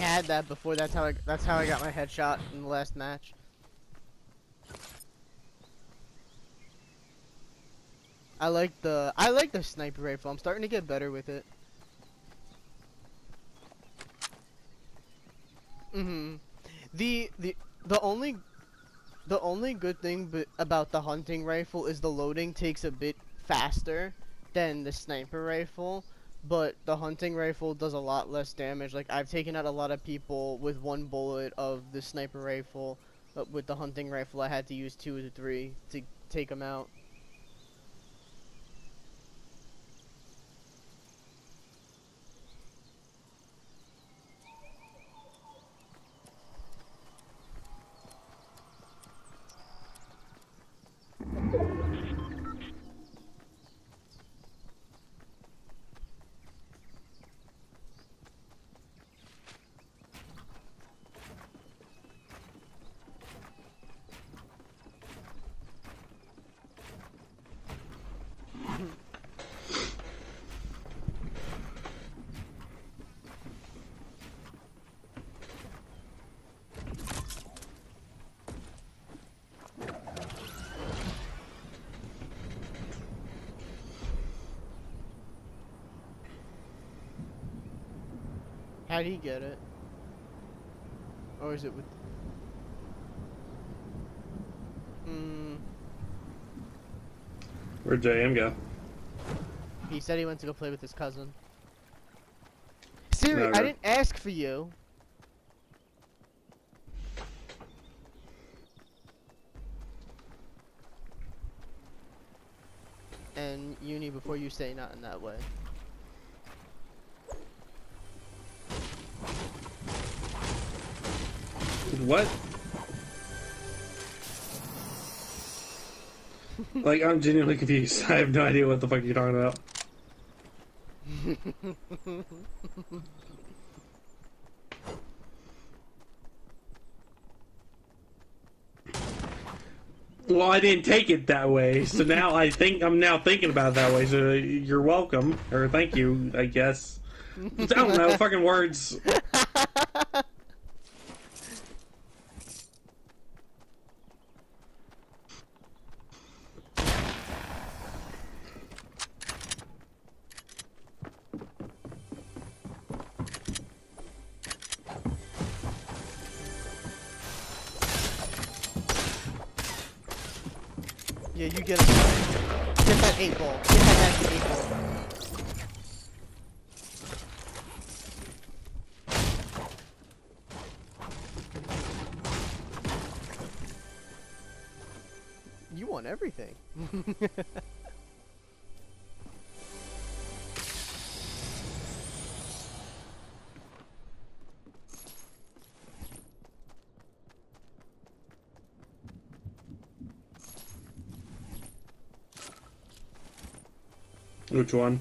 had that before. That's how I. That's how I got my headshot in the last match. I like the. I like the sniper rifle. I'm starting to get better with it. Mm-hmm. The the the only the only good thing about the hunting rifle is the loading takes a bit faster than the sniper rifle, but the hunting rifle does a lot less damage. Like I've taken out a lot of people with one bullet of the sniper rifle, but with the hunting rifle I had to use two to three to take them out. How'd he get it? Or is it with... Hmm... Where'd JM go? He said he went to go play with his cousin. Siri, I didn't ask for you. And Uni, before you say not in that way. What? like, I'm genuinely confused. I have no idea what the fuck you're talking about. well, I didn't take it that way, so now I think I'm now thinking about it that way. So you're welcome, or thank you, I guess. I don't know, fucking words. Yeah, you get, it. get that eight ball. Get that magic eight ball. You want everything. Which one?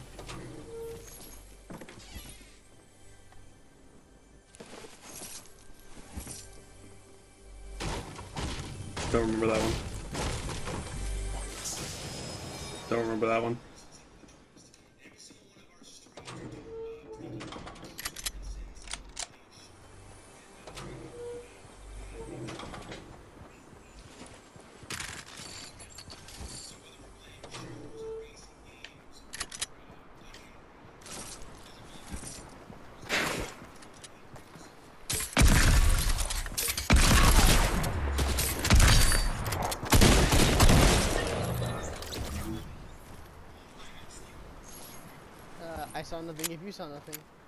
I saw nothing if you saw nothing.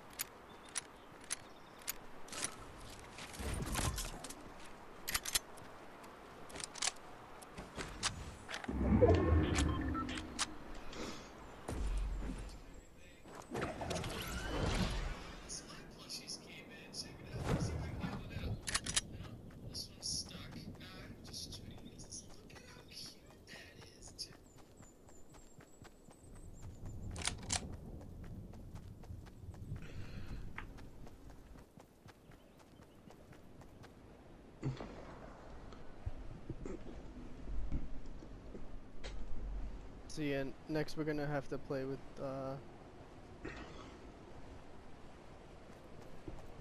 So yeah, next we're gonna have to play with, uh...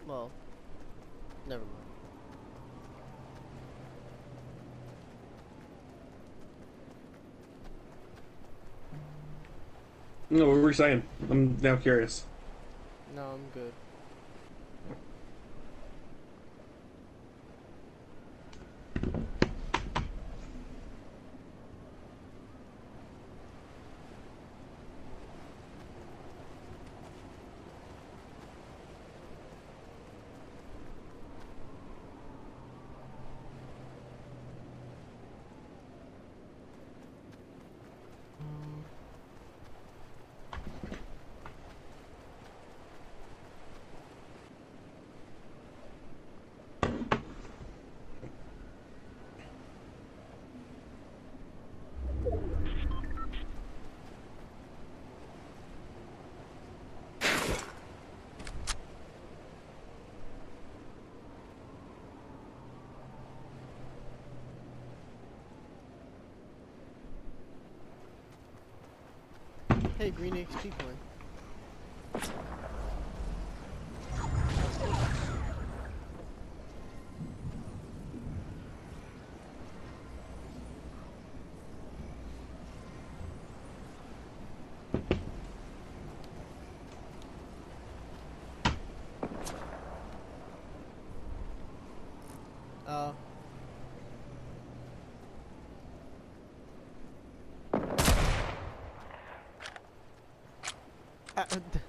Well, never mind. No, what were you saying? I'm now curious. No, I'm good. Hey, green XP coin. Uh. Uh, d-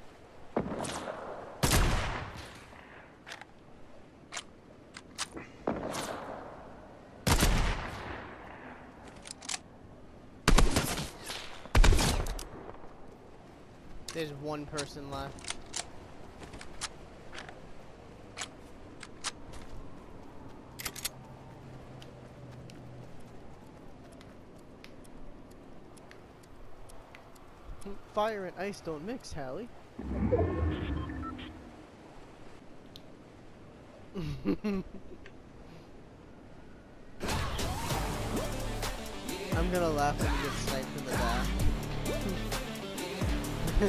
There's one person left. Fire and ice don't mix, Halie. I'm gonna laugh when you get sniped he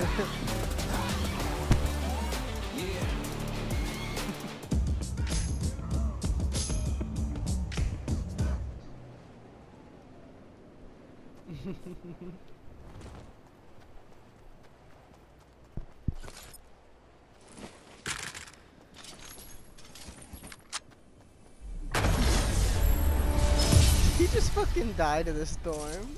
just fucking died in the storm.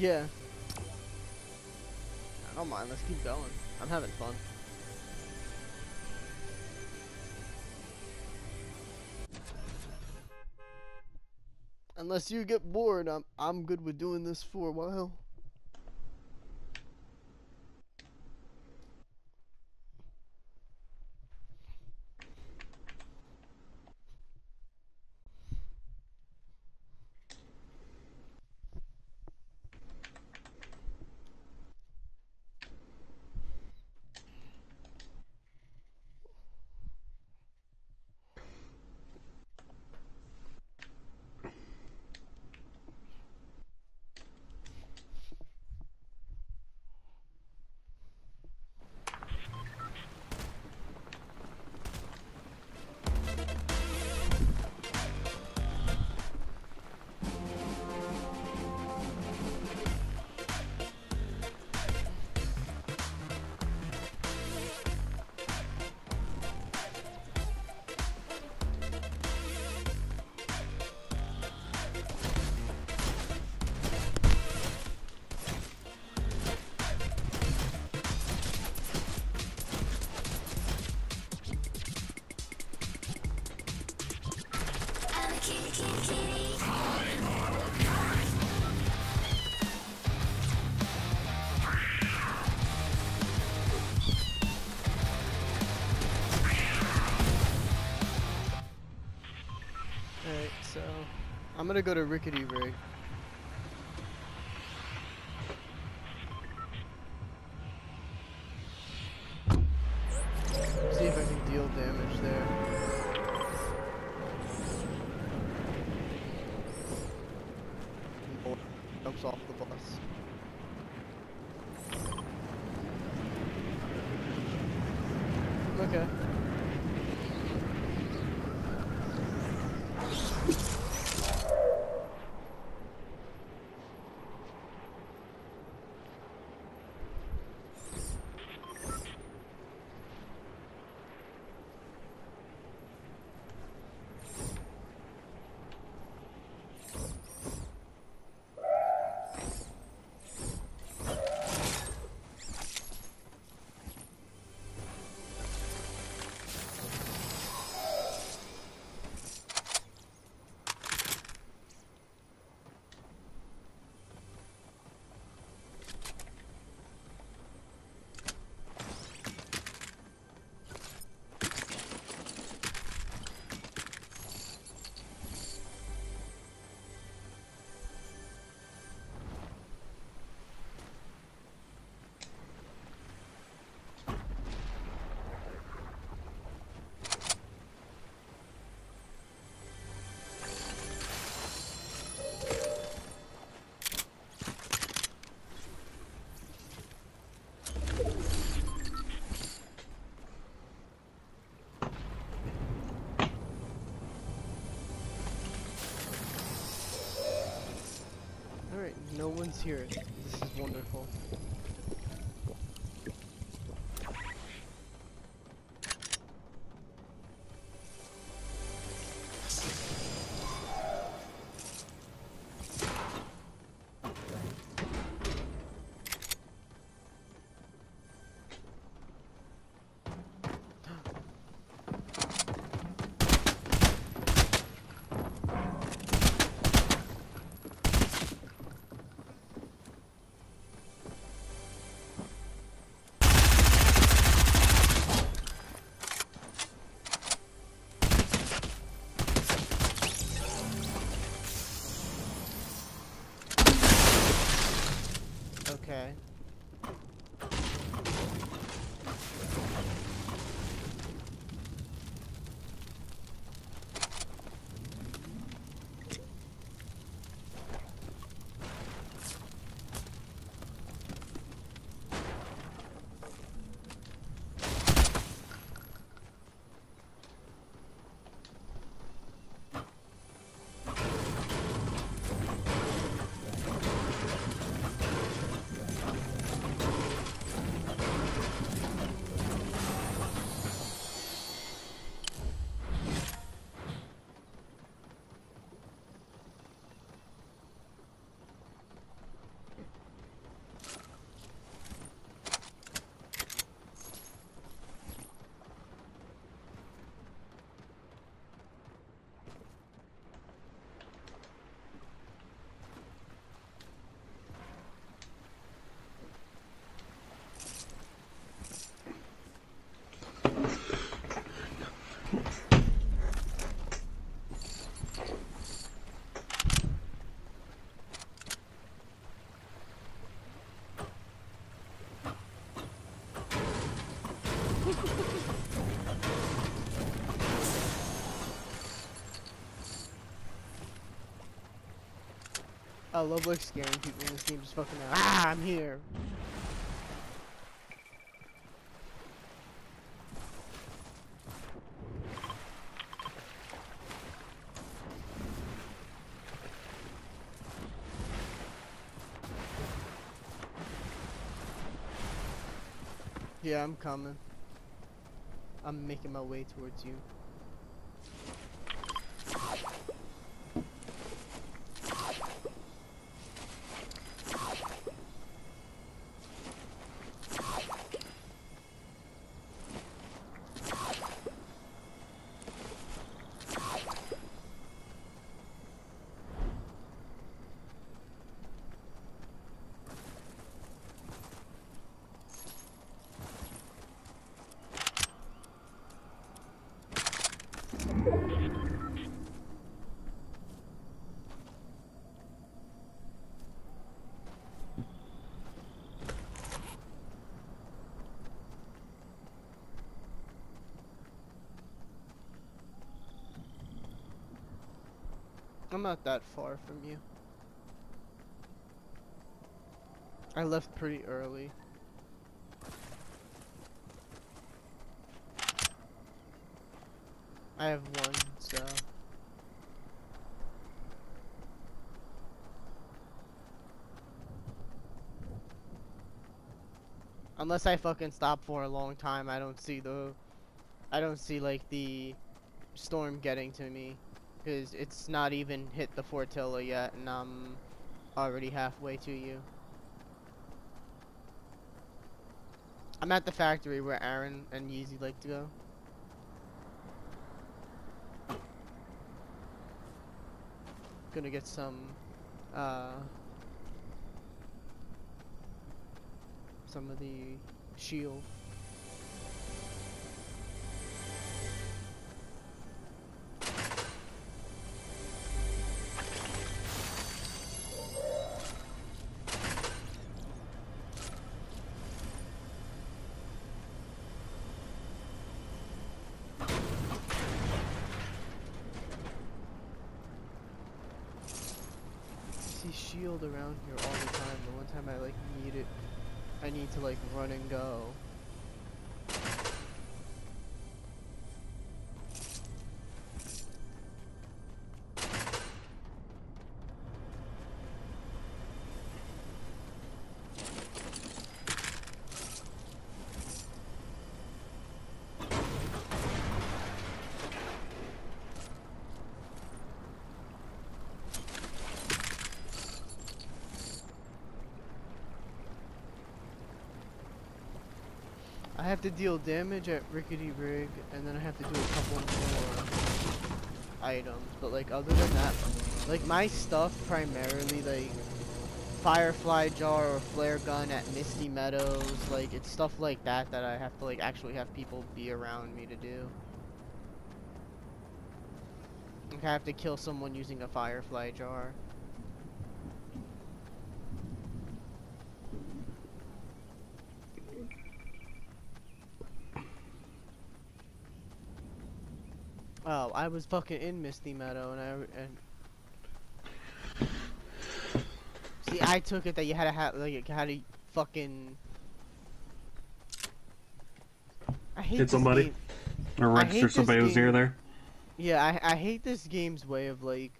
Yeah. I don't mind, let's keep going. I'm having fun. Unless you get bored, I'm I'm good with doing this for a while. I'm gonna go to Rickety Rig. One's here. This is wonderful. I love like scaring people in this game. Just fucking out. ah, I'm here. Yeah, I'm coming. I'm making my way towards you. I'm not that far from you. I left pretty early. I have one, so. Unless I fucking stop for a long time, I don't see the, I don't see like the storm getting to me, because it's not even hit the Fortilla yet, and I'm already halfway to you. I'm at the factory where Aaron and Yeezy like to go. Gonna get some, uh, some of the shield. Shield around here all the time. The one time I like need it, I need to like run and go. I have to deal damage at Rickety Rig, and then I have to do a couple more items. But like other than that, like my stuff primarily like Firefly Jar or Flare Gun at Misty Meadows, like it's stuff like that that I have to like actually have people be around me to do. Like I have to kill someone using a Firefly Jar. Oh, I was fucking in Misty Meadow, and I and see, I took it that you had to have like how had to fucking. I hate Hit somebody? game. Or register somebody who's near there. Yeah, I I hate this game's way of like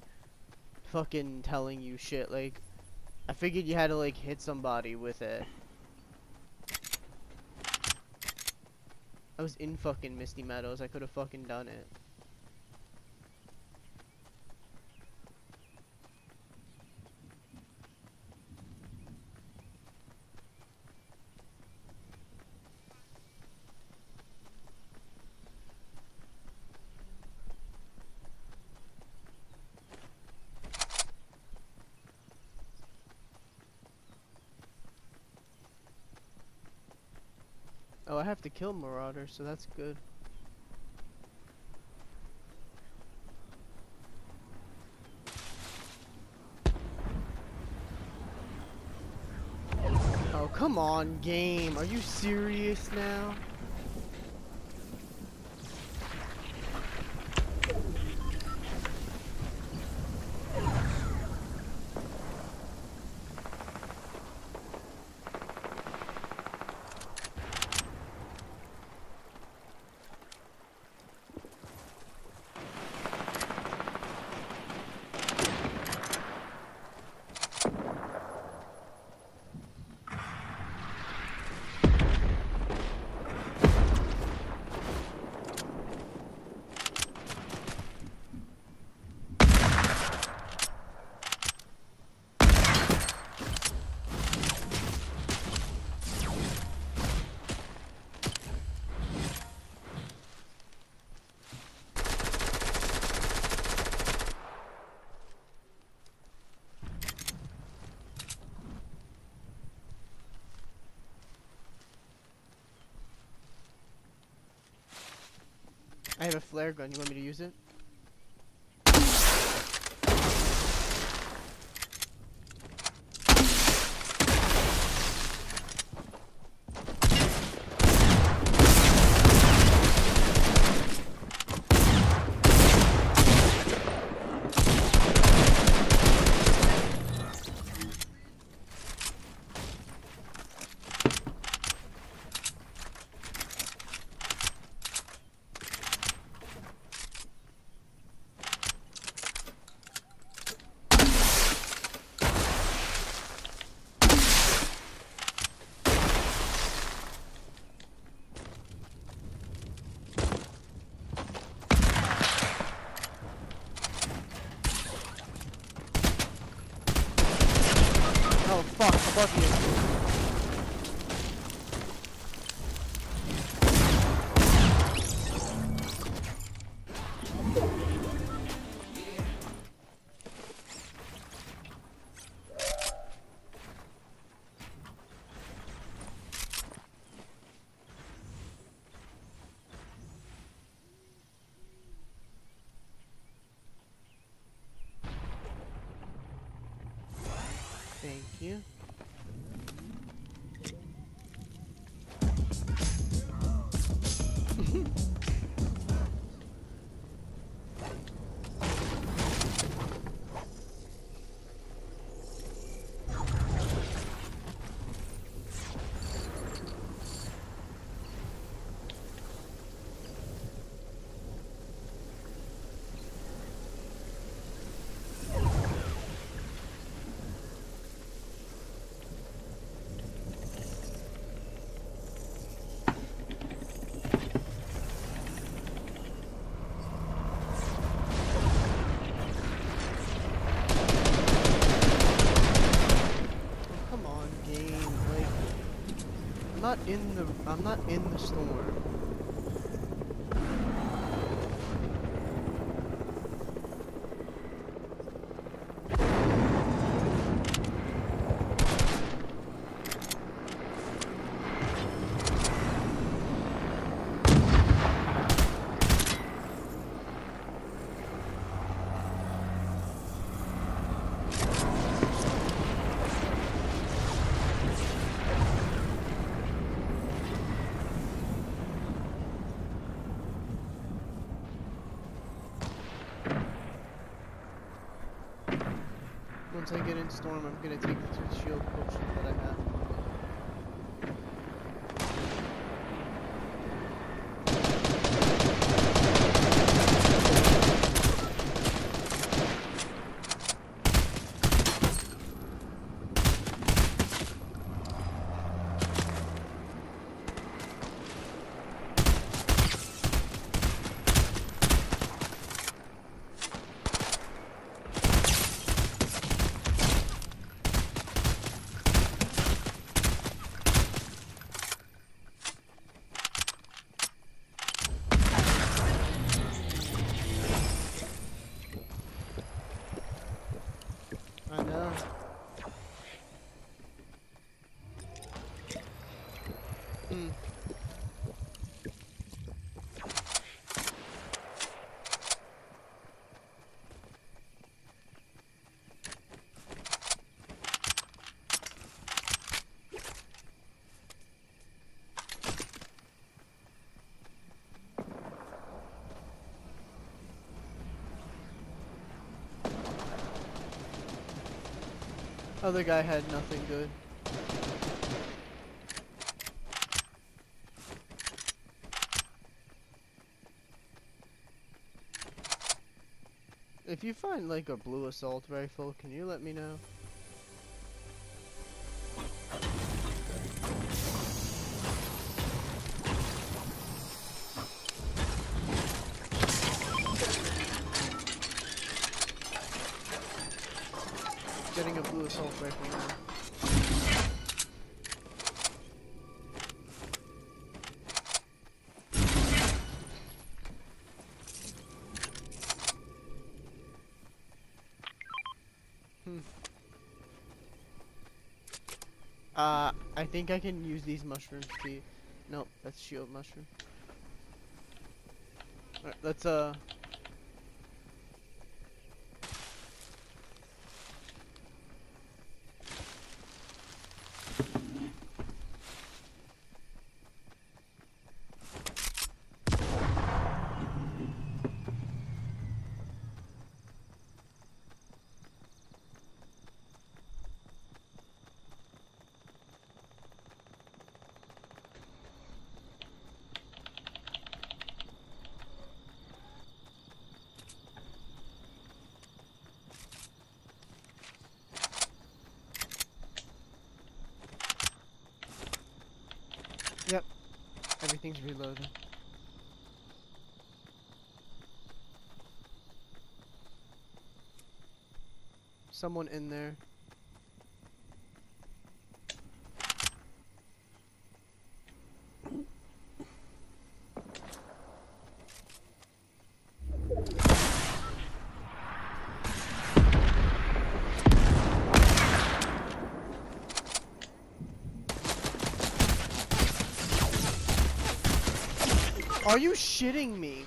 fucking telling you shit. Like, I figured you had to like hit somebody with it. I was in fucking Misty Meadows. I could have fucking done it. Have to kill Marauder, so that's good. Oh, come on, game. Are you serious now? I have a flare gun. You want me to use it? Fuck you. Thank you. Not in the. I'm not in the storm. Once I get in storm, I'm gonna take the shield potions that I have. I know. Hmm. Other guy had nothing good. If you find like a blue assault rifle, can you let me know? Uh, I think I can use these mushrooms to. Nope, that's shield mushroom. Alright, let's uh. Everything's reloading. Someone in there. Are you shitting me?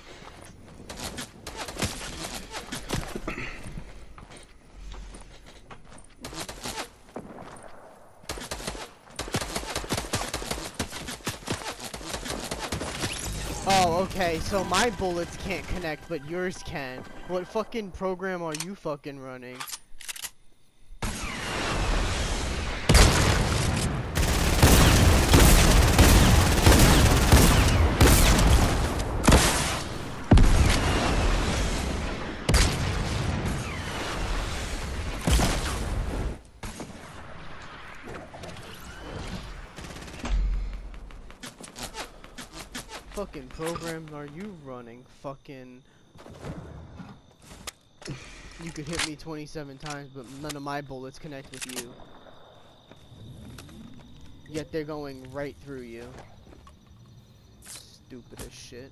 Oh, okay, so my bullets can't connect, but yours can. What fucking program are you fucking running? Fucking program are you running? Fucking. You could hit me 27 times, but none of my bullets connect with you. Yet they're going right through you. Stupid as shit.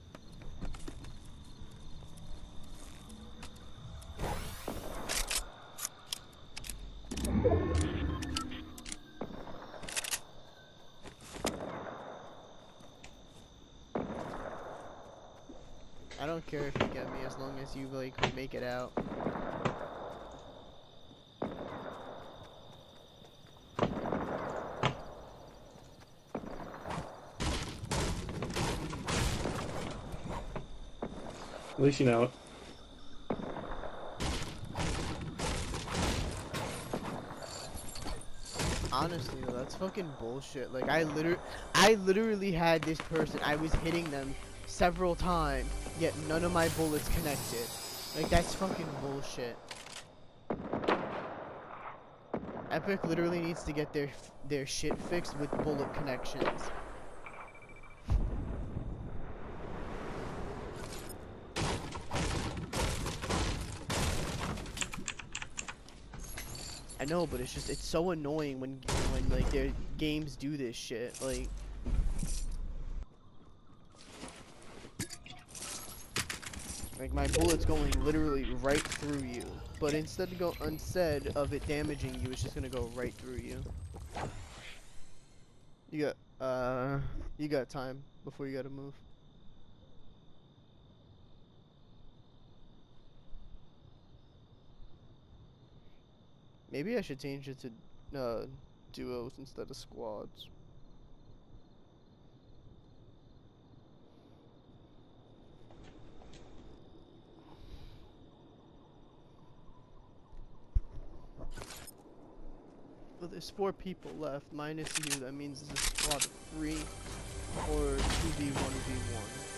Care if you get me as long as you like make it out. At least you know it. Honestly though, that's fucking bullshit. Like I literally, I literally had this person. I was hitting them several times, yet none of my bullets connected. Like that's fucking bullshit. Epic literally needs to get their their shit fixed with bullet connections. I know, but it's just it's so annoying when when like their games do this shit. Like Like my bullet's going literally right through you, but instead of go instead of it damaging you, it's just gonna go right through you. You got uh, you got time before you gotta move. Maybe I should change it to uh, duos instead of squads. Well, there's four people left, minus you. That means it's a squad of three, or 2v1v1.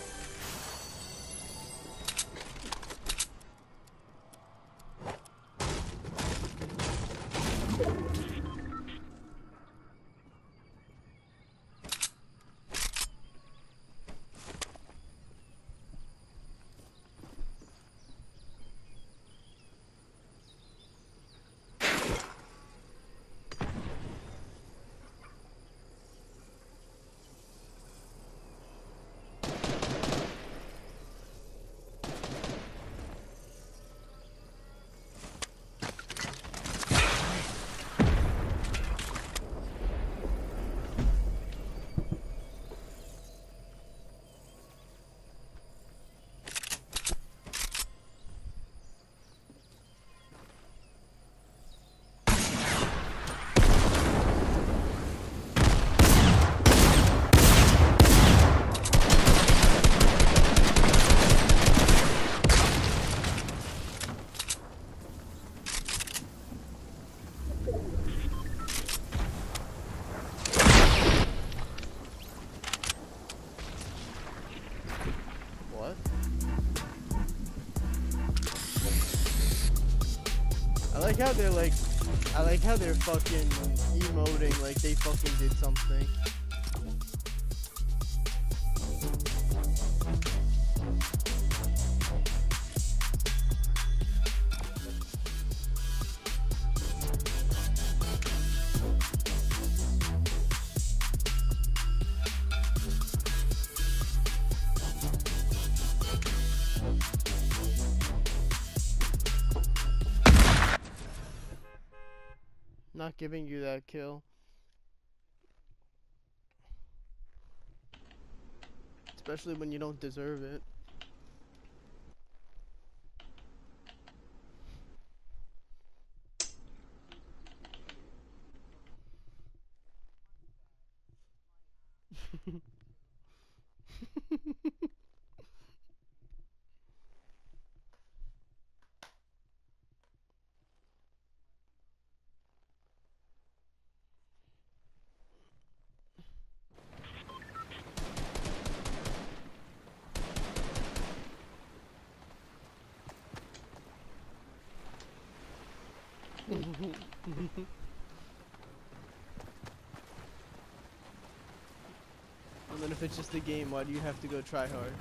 How they're like, I like how they're fucking emoting like they fucking did something. That kill. Especially when you don't deserve it. And then if it's just a game, why do you have to go try hard?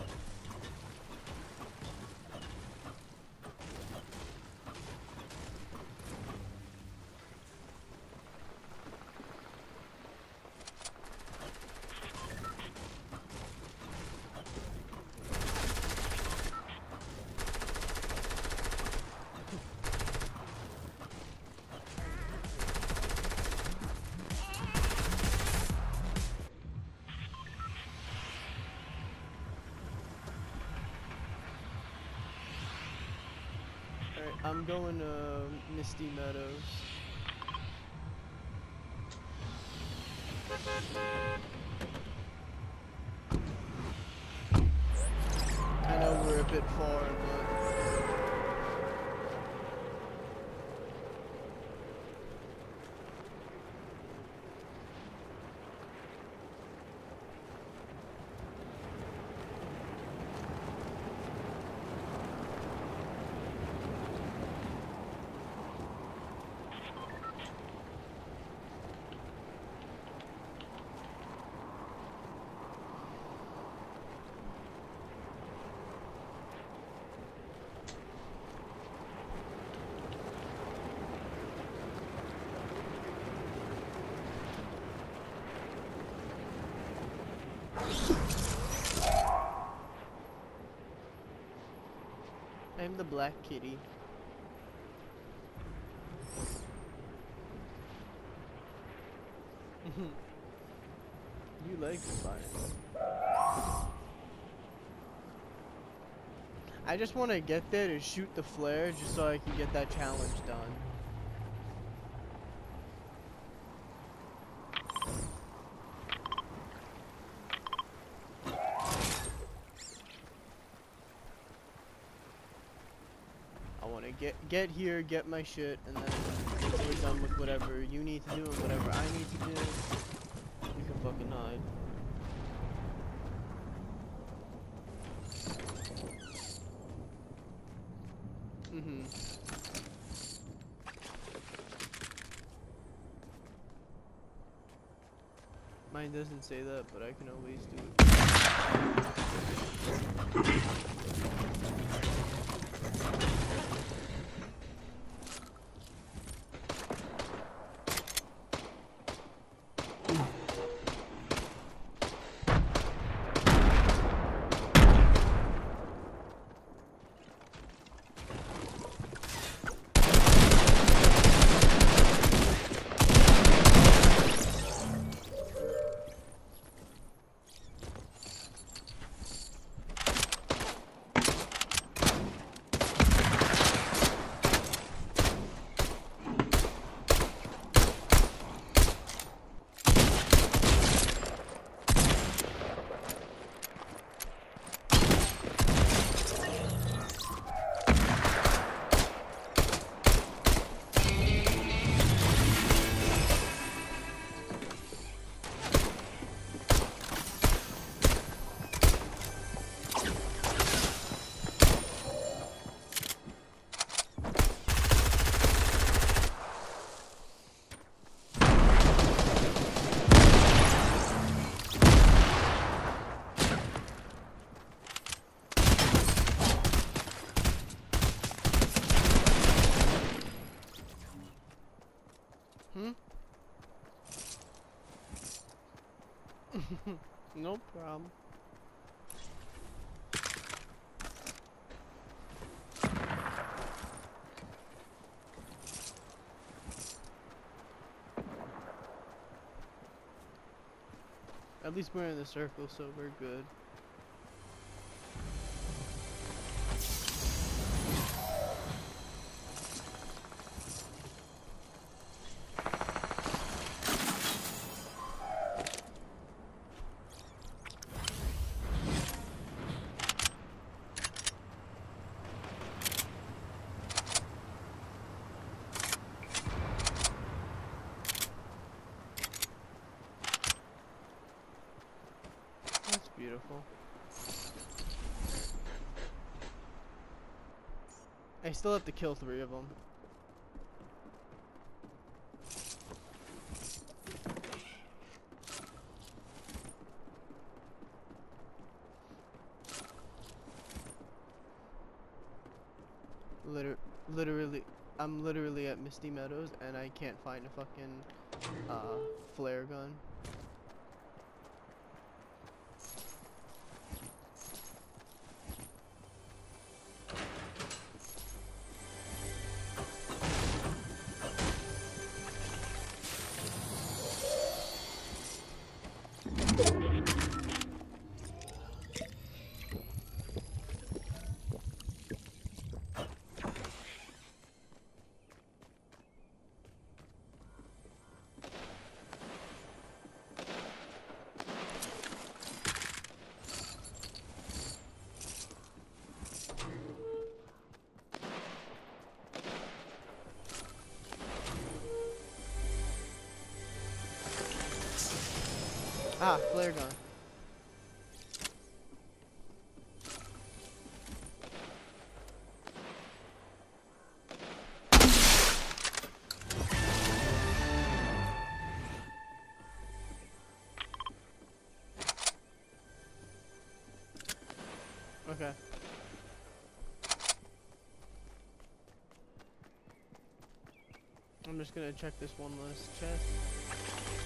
Misty Meadows. I know we're a bit far, but I'm the black kitty. you like fire. I just want to get there to shoot the flare just so I can get that challenge done. I want to get here, get my shit, and then once we're done with whatever you need to do and whatever I need to do, we can fucking hide. Mm-hmm. Mine doesn't say that, but I can always do it. At least we're in the circle, so we're good. Still have to kill three of them. Liter literally, I'm literally at Misty Meadows and I can't find a fucking uh, flare gun. Ah, flare gun. Okay. I'm just gonna check this one last chest.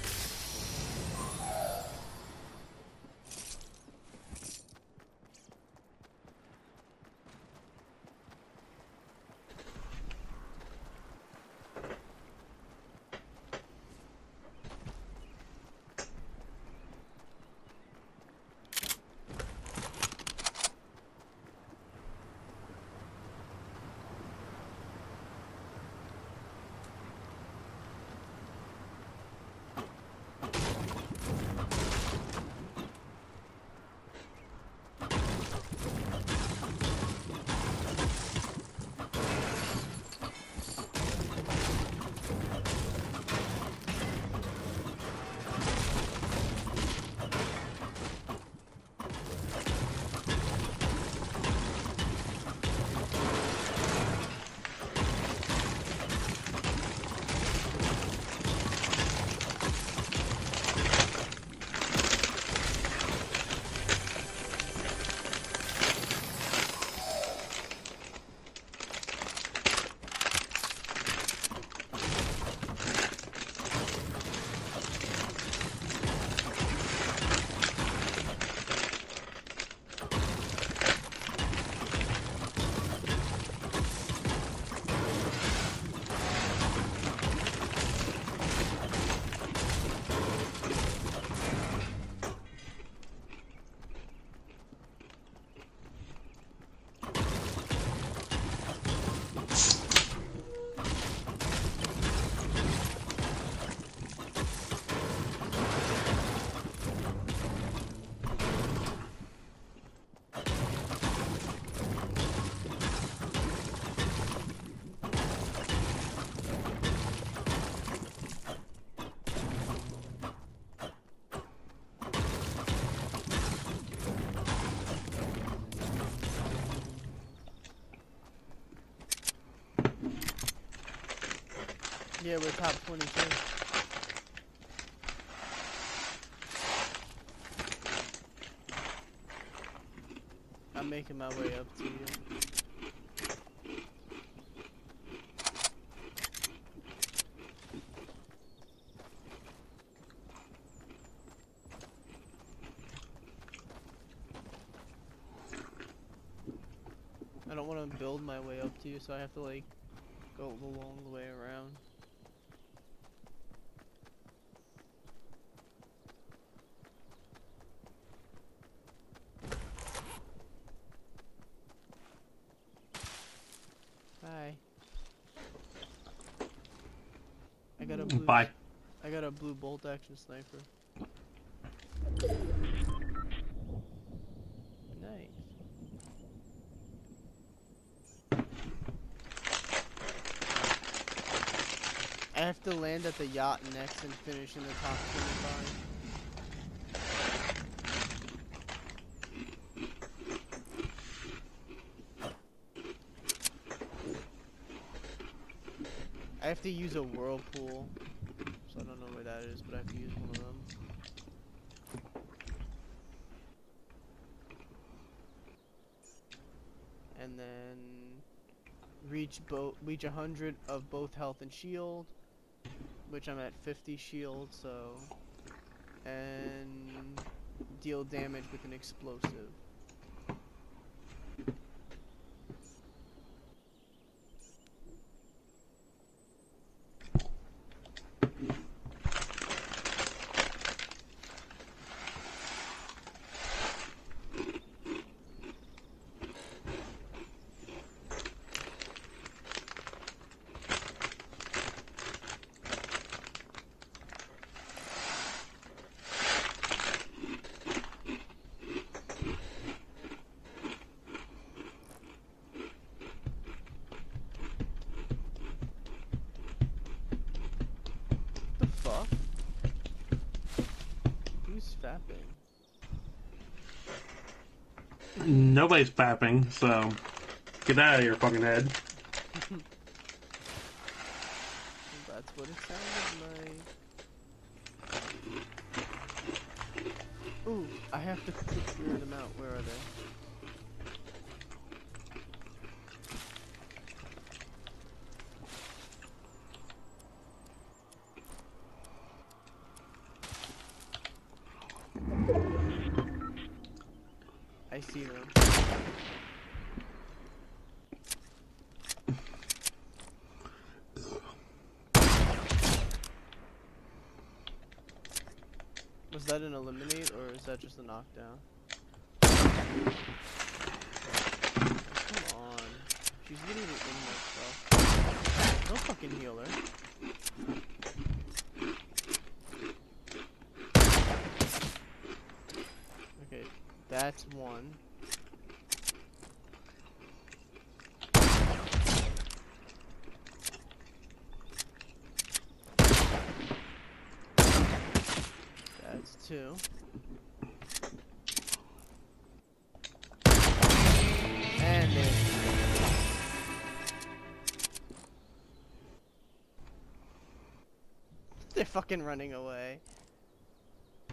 Yeah, we're top 22. I'm making my way up to you. I don't want to build my way up to you, so I have to like go along the long way around. Hi. I got a blue. Bye. I got a blue bolt action sniper. Nice. I have to land at the yacht next and finish in the top 25. I have to use a whirlpool. So I don't know where but I to use one of them. And then reach both reach a hundred of both health and shield, which I'm at 50 shield, so and deal damage with an explosive. The fuck? Who's fapping? Nobody's fapping, so get out of your fucking head. That's what it sounded like. Ooh, I have to clear them out. Where are they? I see them. Was that an eliminate or is that just a knockdown? Come on. She's literally in my stuff. No fucking healer. Okay, that's one. That's two. And there's They're fucking running away.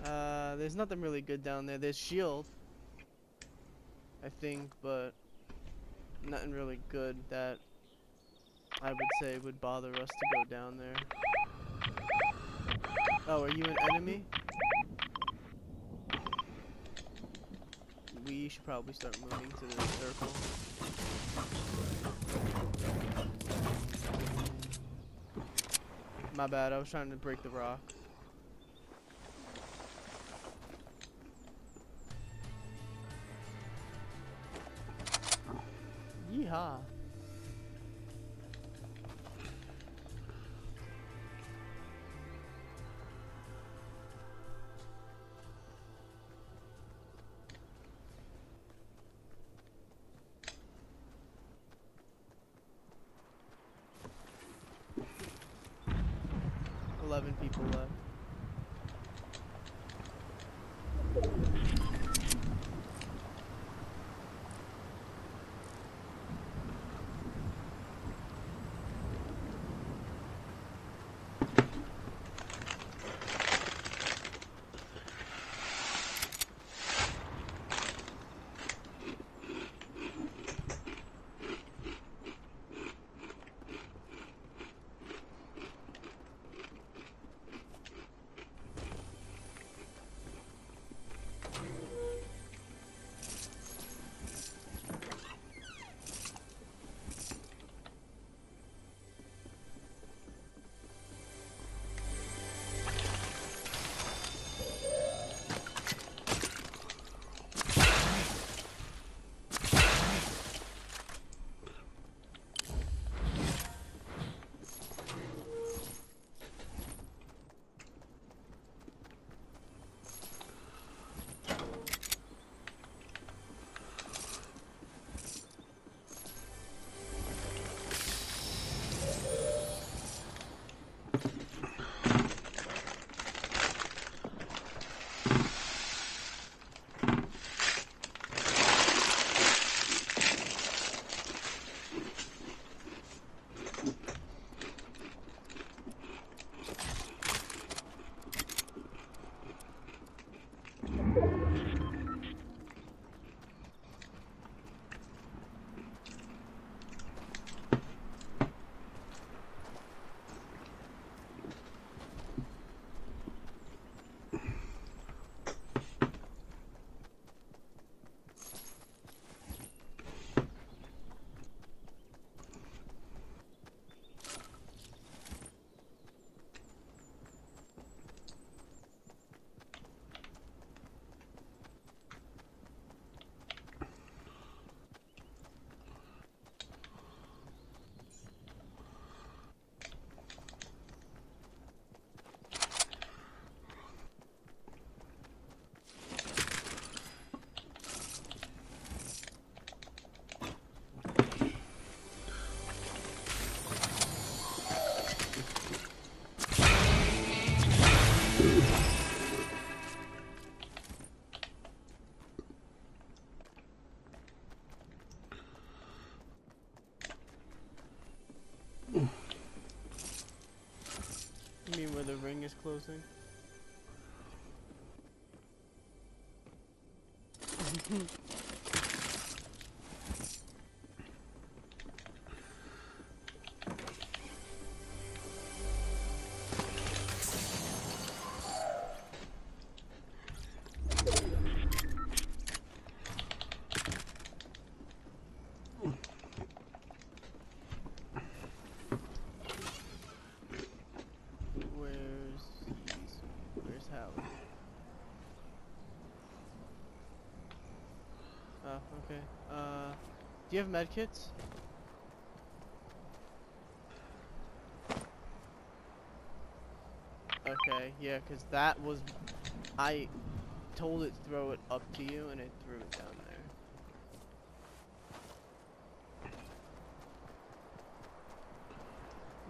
Uh, there's nothing really good down there. There's shield. I think, but nothing really good that I would say would bother us to go down there. Oh, are you an enemy? We should probably start moving to the circle. My bad, I was trying to break the rock. Eleven people left. Where the ring is closing? You have medkits? Okay, yeah, cause that was, I told it to throw it up to you, and it threw it down there.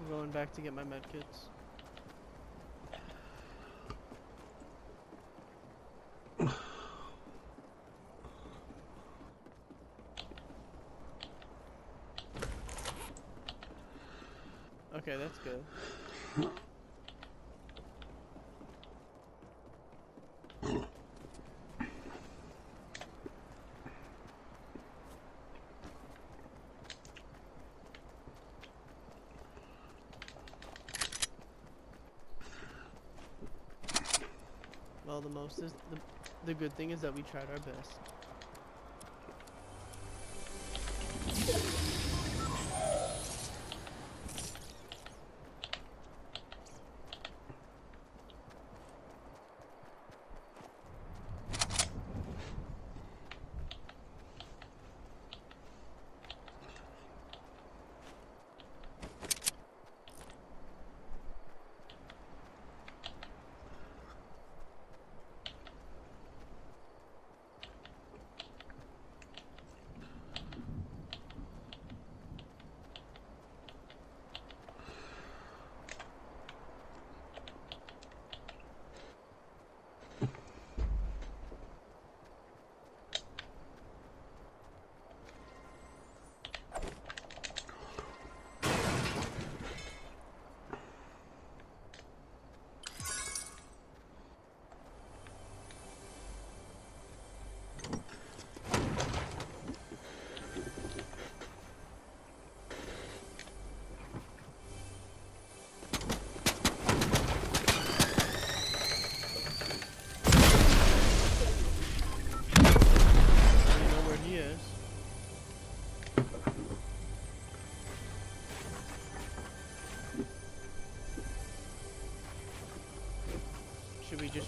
I'm going back to get my medkits. That's good. Well, the most is the, the good thing is that we tried our best.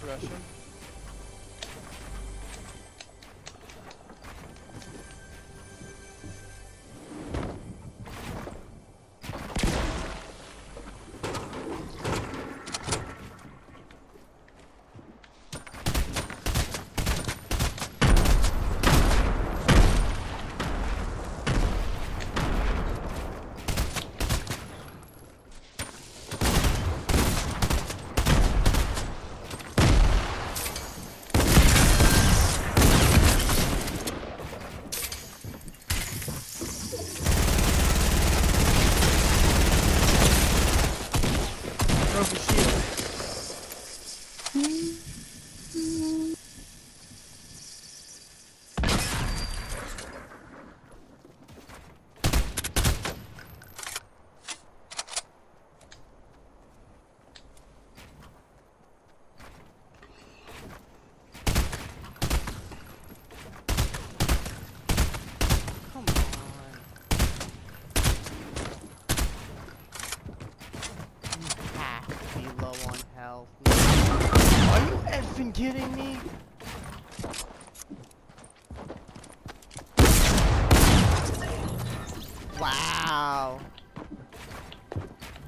Should we just rush him? Broke his shield. Come on. You have to be low on health. Are you effing kidding me? Wow.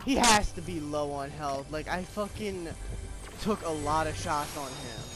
He has to be low on health. Like, I fucking took a lot of shots on him.